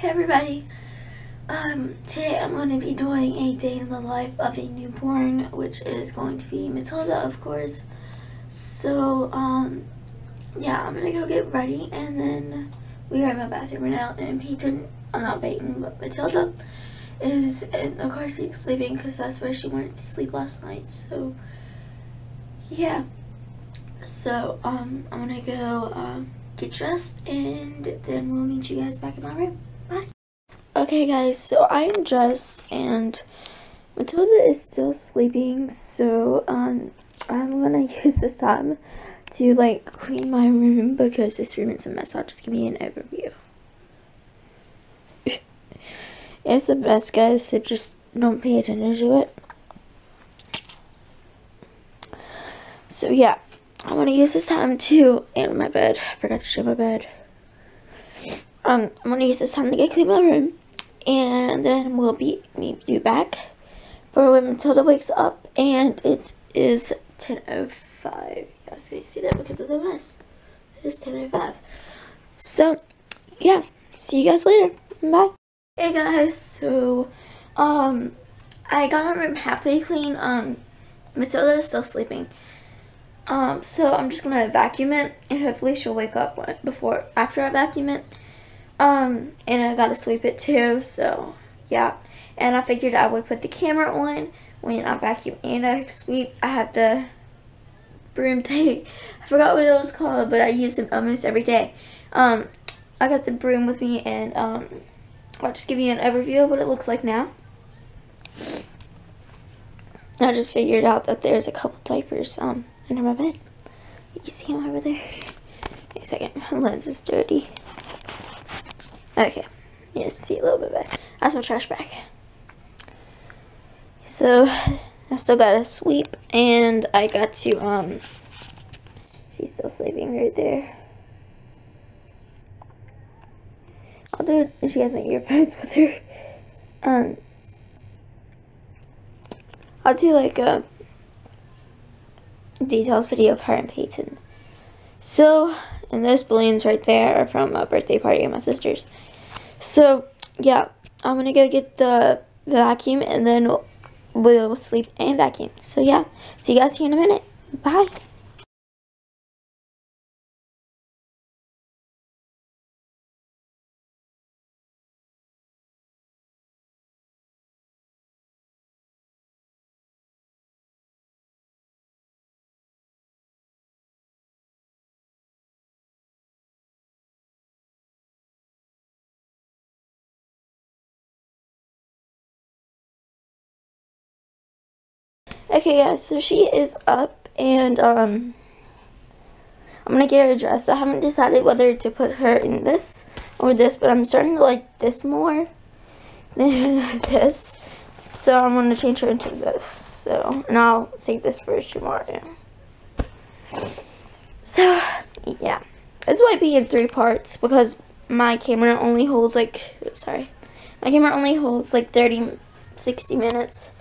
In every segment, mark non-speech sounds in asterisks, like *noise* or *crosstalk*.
Hey everybody, um, today I'm going to be doing a day in the life of a newborn, which is going to be Matilda, of course. So, um, yeah, I'm going to go get ready, and then we are in my bathroom right now, and Peyton, I'm not Peyton, but Matilda is in the car seat sleeping, because that's where she wanted to sleep last night, so, yeah. So, um, I'm going to go, um, get dressed, and then we'll meet you guys back in my room. Okay guys, so I am dressed and Matilda is still sleeping, so um, I'm gonna *laughs* use this time to like clean my room because this room is a mess. I'll just give you an overview. *laughs* it's a mess guys, so just don't pay attention to it. So yeah, I'm gonna use this time to, and my bed, I forgot to show my bed um, I'm gonna use this time to get clean my room, and then we'll be you back for when Matilda wakes up, and it is 10:05. You guys see that because of the mess. It is 10:05. So, yeah, see you guys later. Bye. Hey guys, so um, I got my room halfway clean. Um, Matilda is still sleeping. Um, so I'm just gonna vacuum it, and hopefully she'll wake up before after I vacuum it. Um, and I gotta sweep it too, so yeah. And I figured I would put the camera on when I vacuum and I sweep. I have the broom *laughs* thing. I forgot what it was called, but I use them almost every day. Um, I got the broom with me and um, I'll just give you an overview of what it looks like now. I just figured out that there's a couple diapers um, under my bed. You see them over there? Wait a second, *laughs* my lens is dirty. Okay, yeah, see a little bit better. That's my trash bag. So, I still got to sweep, and I got to, um, she's still sleeping right there. I'll do it if she has my earphones with her. Um, I'll do like a details video of her and Peyton. So, and those balloons right there are from a birthday party of my sister's. So, yeah, I'm to go get the vacuum and then we'll sleep and vacuum. So, yeah, see you guys here in a minute. Bye. Okay, yeah, so she is up, and, um, I'm gonna get her dressed. I haven't decided whether to put her in this or this, but I'm starting to like this more *laughs* than this. So I'm gonna change her into this. So, and I'll save this for tomorrow. So, yeah. This might be in three parts because my camera only holds like, sorry. My camera only holds like 30, 60 minutes.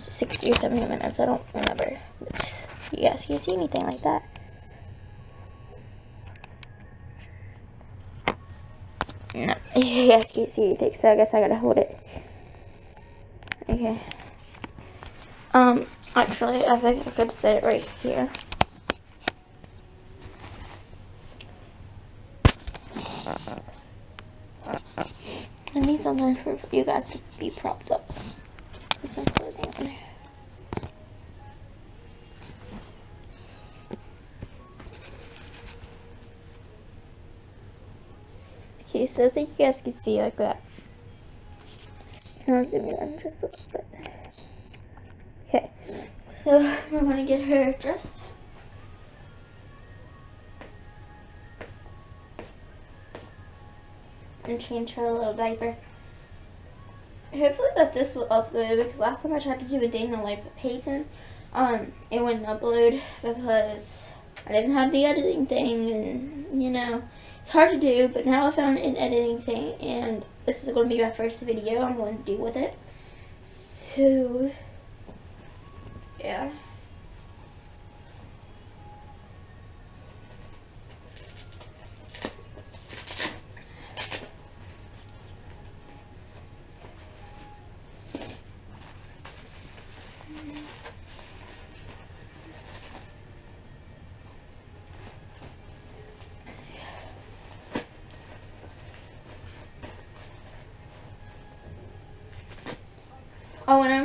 60 or 70 minutes. I don't remember. But you guys can't see anything like that. No, *laughs* you guys can't see anything, so I guess I gotta hold it. Okay. Um, actually, I think I could set it right here. I need something for you guys to be propped up clothing on there. Okay, so I think you guys can see like that. Okay, so *laughs* I'm gonna get her dressed. And change her little diaper hopefully that this will upload because last time I tried to do a day in the life of Peyton, um, it wouldn't upload because I didn't have the editing thing and, you know, it's hard to do, but now I found an editing thing and this is going to be my first video I'm going to do with it. So, yeah.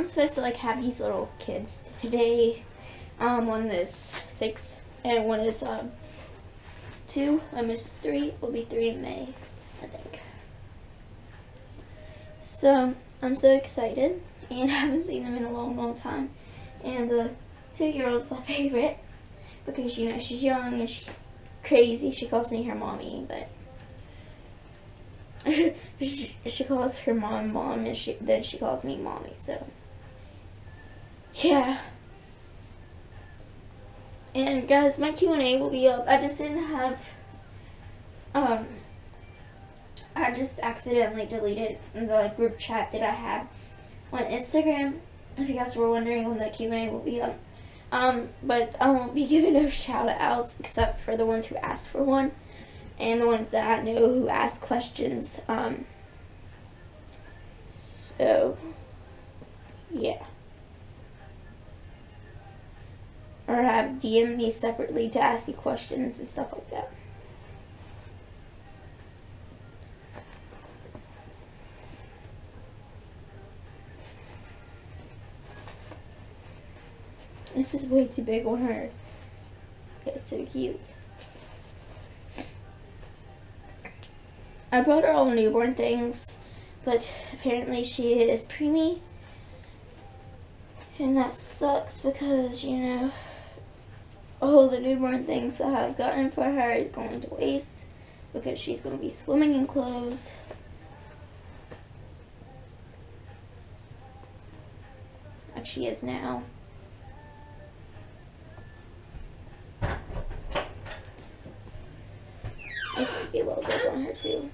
I'm supposed to like have these little kids today. Um, one is six and one is um two. I missed three. Will be three in May, I think. So I'm so excited, and *laughs* I haven't seen them in a long, long time. And the two-year-old's my favorite because you know she's young and she's crazy. She calls me her mommy, but *laughs* she, she calls her mom mom, and she then she calls me mommy. So yeah. And guys, my Q and A will be up. I just didn't have um. I just accidentally deleted the group chat that I had on Instagram. If you guys were wondering when the Q and A will be up. Um, but I won't be *laughs* giving no shout outs except for the ones who asked for one and the ones that I know who ask questions. Um, so, yeah. Or have DM me separately to ask me questions and stuff like that. This is way too big on her. It's so cute. I brought her all newborn things, but apparently she is preemie. And that sucks because, you know, all the newborn things that I've gotten for her is going to waste because she's going to be swimming in clothes. Like she is now. This might be a little big on her too.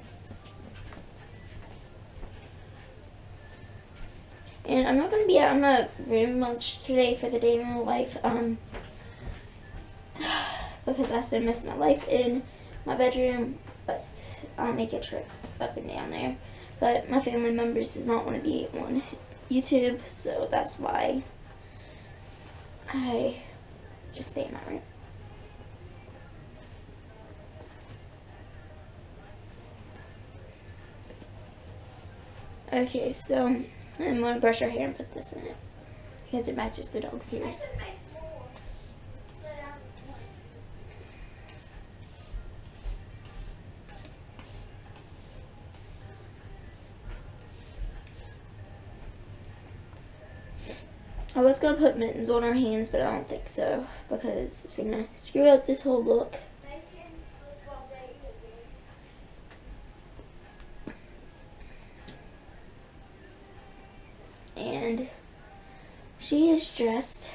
And I'm not going to be out in my room much today for the day in my life. Um, because I spend most of my life in my bedroom. But I'll make a trip up and down there. But my family members does not want to be on YouTube. So that's why I just stay in my room. Okay, so I'm gonna brush her hair and put this in it because it matches the dog's ears. Gonna put mittens on her hands, but I don't think so because it's gonna screw up this whole look. and she is dressed.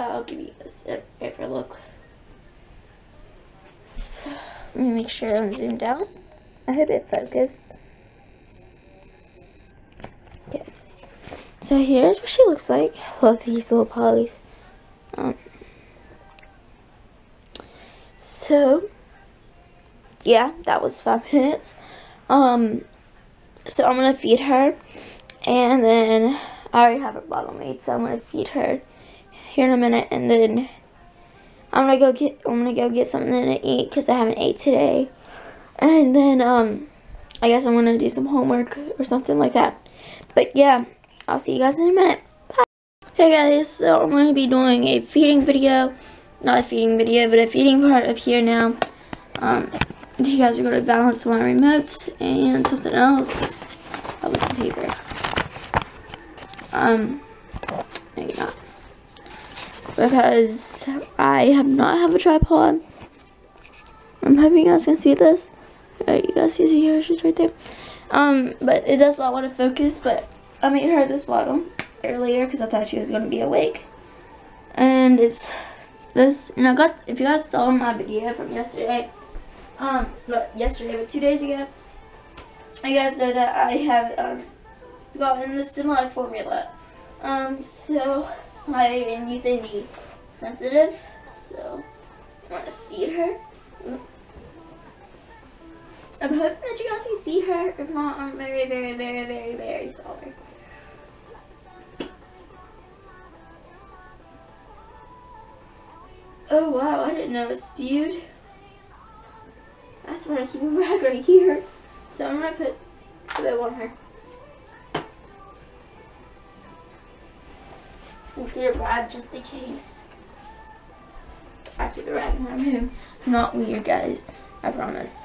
Oh, I'll give you this better look. So, let me make sure I'm zoomed out. I hope it focused. So here's what she looks like. Love these little polys. Um, so, yeah, that was five minutes. Um, so I'm gonna feed her. And then I already have her bottle made, so I'm gonna feed her here in a minute, and then I'm gonna go get I'm gonna go get something to eat because I haven't ate today, and then um I guess I'm gonna do some homework or something like that. But yeah, I'll see you guys in a minute. Bye. Hey guys, so I'm gonna be doing a feeding video, not a feeding video, but a feeding part up here now. Um, you guys are gonna balance my remote and something else. That was some paper. Um, maybe not. Because I have not have a tripod. I'm hoping you guys can see this. You guys can see her, she's right there. Um, but it does not want to focus, but I made her this bottle earlier because I thought she was going to be awake. And it's this, and I got, if you guys saw my video from yesterday, um, not yesterday, but two days ago, you guys know that I have, um, gotten the Similac formula. Um, so I am using the sensitive, so I want to feed her. I'm hoping that you guys can see her. If not, I'm very, very, very, very, very sorry. Oh wow, I didn't know it spewed. That's why I keep a rag right here. So I'm gonna put a bit on her. We'll get a rag just in case. I keep the rag in my room. Not weird, guys. I promise.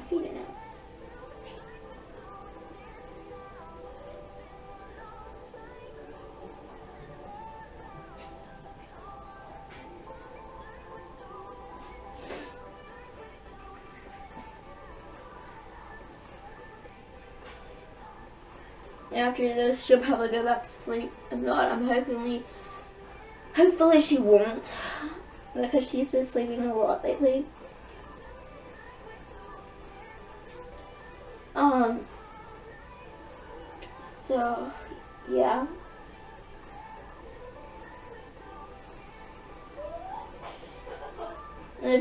Feeding it. After this, she'll probably go back to sleep. If not, I'm hopefully, hopefully she won't, because she's been sleeping a lot lately.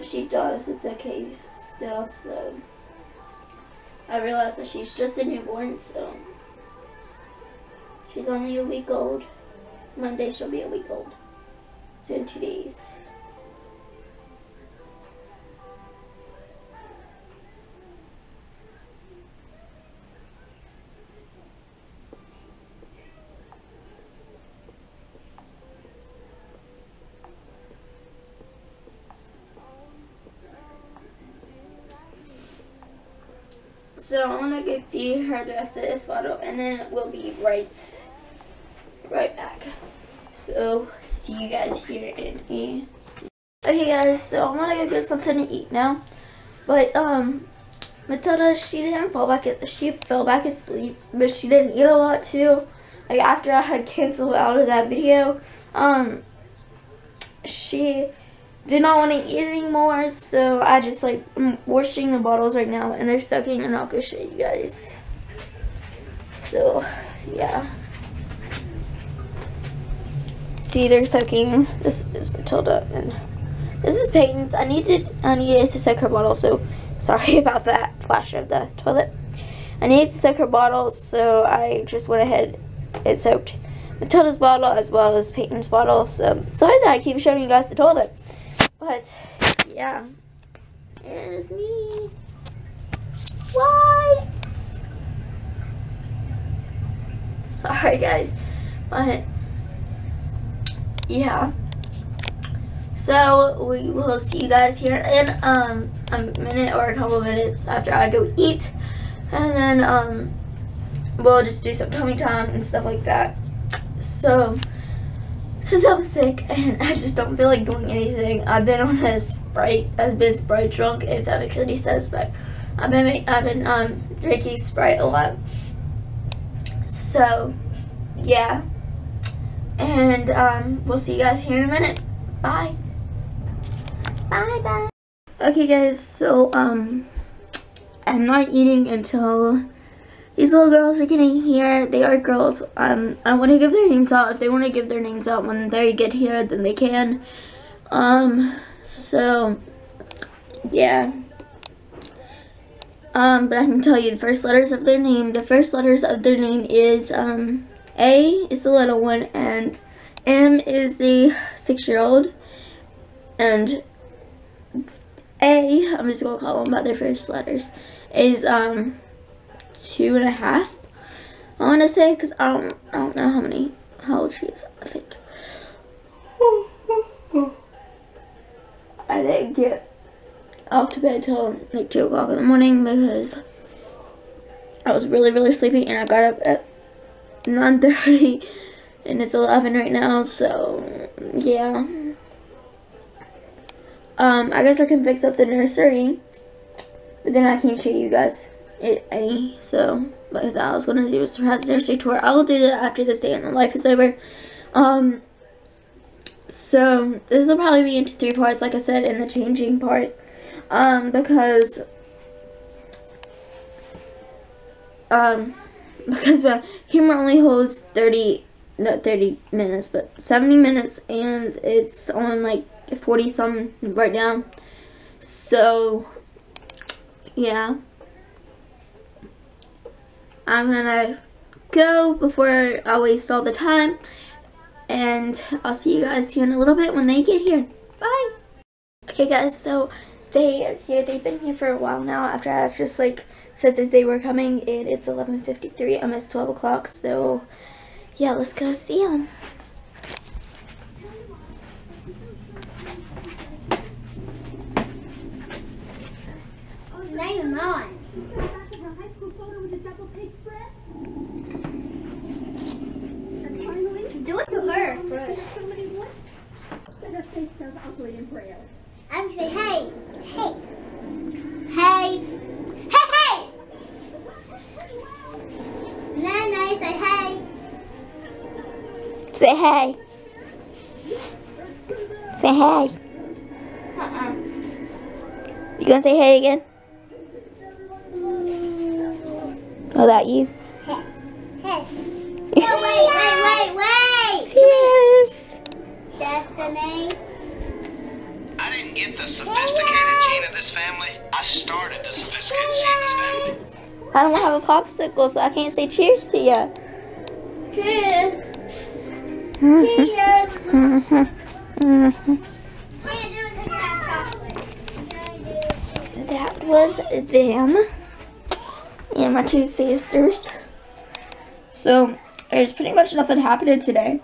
If she does, it's okay still. So, I realize that she's just a newborn, so she's only a week old. Monday she'll be a week old. So in two days. So I'm gonna go feed her the rest of this bottle and then we'll be right right back. So see you guys here in a Okay guys, so I'm gonna go get something to eat now. But um Matilda she didn't fall back she fell back asleep, but she didn't eat a lot too. Like after I had canceled out of that video, um she did not want to eat anymore, so I just like I'm washing the bottles right now and they're soaking and I'll go show you guys. So yeah. See they're soaking. This is Matilda and this is Peyton's. I needed I needed to soak her bottle, so *laughs* sorry about that flash of the toilet. I needed to soak her bottle, so I just went ahead and soaked Matilda's bottle as well as Peyton's bottle. So sorry that I keep showing you guys the toilet. But yeah, it is me. Why? Sorry, guys, but yeah. So we will see you guys here in um a minute or a couple minutes after I go eat, and then um we'll just do some tummy time and stuff like that. So since I'm sick and I just don't feel like doing anything, I've been on a Sprite. I've been Sprite drunk, if that makes any sense. But I've been I've been um drinking Sprite a lot. So yeah, and um we'll see you guys here in a minute. Bye. Bye bye. Okay, guys. So um, I'm not eating until these little girls are getting here. They are girls. Um, I want to give their names out. If they want to give their names out when they get here, then they can. Um, so, yeah. Um, but I can tell you the first letters of their name. The first letters of their name is, um, A is the little one, and M is the six-year-old, and A, I'm just going to call them by their first letters, is, um, two and a half. I want to say because I don't I don't know how many how old she is. I think I didn't get off to bed till like two o'clock in the morning because I was really really sleepy and I got up at nine thirty *laughs* and it's eleven right now. So yeah. Um, I guess I can fix up the nursery, but then I can't show you guys any. So, because I was gonna do a surprise nursery tour. I will do that after this day in the life is over. Um, so this will probably be into three parts, like I said, in the changing part. Um, because um because the camera only holds 30 not 30 minutes but 70 minutes and it's on like 40 some right now so yeah I'm gonna go before I waste all the time and I'll see you guys here in a little bit when they get here bye okay guys so they are here. They've been here for a while now after I just like said that they were coming and it's 11.53, almost 12 o'clock. So yeah, let's go see them. Name on. Do it to her first. I'm gonna say hey. Hey. Hey. Hey, hey! Nana, say hey. Say hey. Say hey. Uh-uh. You gonna say hey again? How about you? Hiss. Hiss. No, wait, wait, wait, wait! Cheers. Destiny. I didn't get the sophisticated gene of this family. I started the sophisticated gene of this family. I don't have a popsicle, so I can't say cheers to you. Cheers. Mm-hmm. Cheers. Mhm. Can't do it 'cause you have chocolate. Can I do- That was them and my two sisters. So there's pretty much nothing happening today.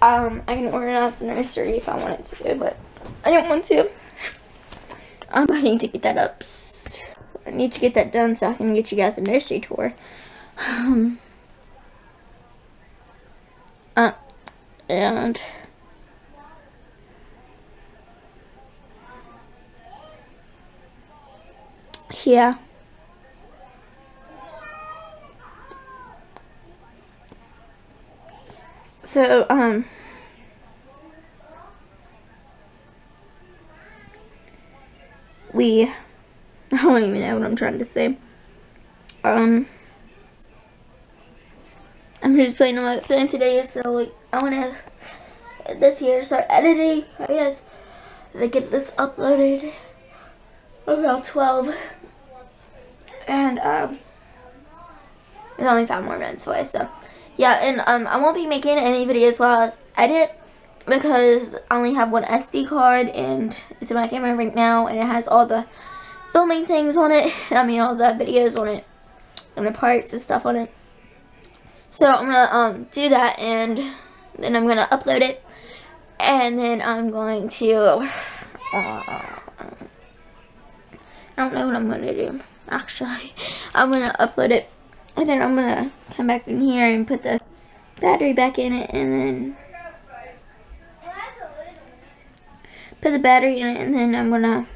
Um, I can organize the nursery if I wanted to, but I didn't want to. Um, I need to get that up. I need to get that done so I can get you guys a nursery tour. Um, uh, and yeah. So, um, we, *laughs* I don't even know what I'm trying to say. Um, I'm just playing on my phone today, so like, I want to this year start editing, I guess, to get this uploaded around 12. And, um, it's only five more minutes away, so yeah, and um, I won't be making any videos while I edit because I only have one SD card and it's in my camera right now and it has all the filming things on it. *laughs* I mean, all the videos on it and the parts and stuff on it. So I'm gonna um do that and then I'm gonna upload it and then I'm going to. Uh, I don't know what I'm gonna do. Actually, *laughs* I'm gonna upload it and then I'm gonna come back in here and put the battery back in it and then put the battery in it and then I'm gonna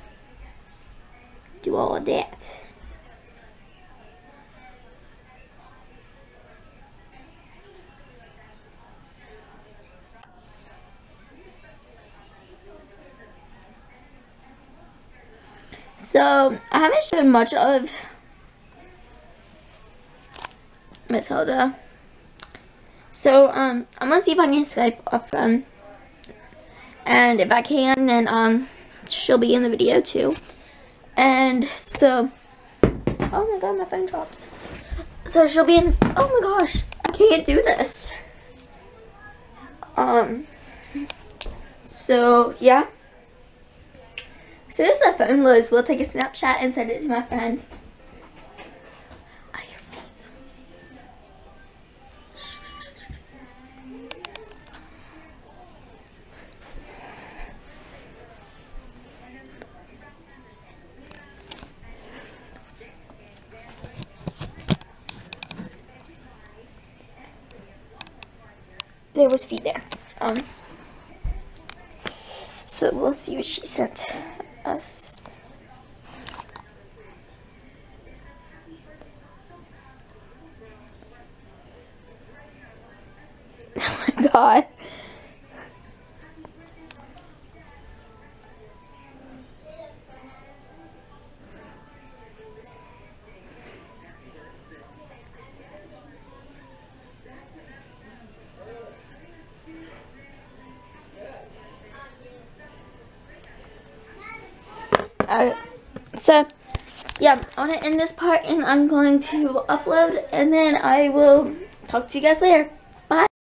do all of that. So I haven't shown much of Matilda. So, um, I'm gonna see if I can Skype a friend. And if I can, then, um, she'll be in the video too. And so, oh my god, my phone dropped. So she'll be in, oh my gosh, I can't do this. Um, so, yeah. So as the phone loads, we'll take a Snapchat and send it to my friend. Was feet there. Um. So we'll see what she sent us. *laughs* Oh my god. Yeah, I want to end this part and I'm going to upload and then I will talk to you guys later.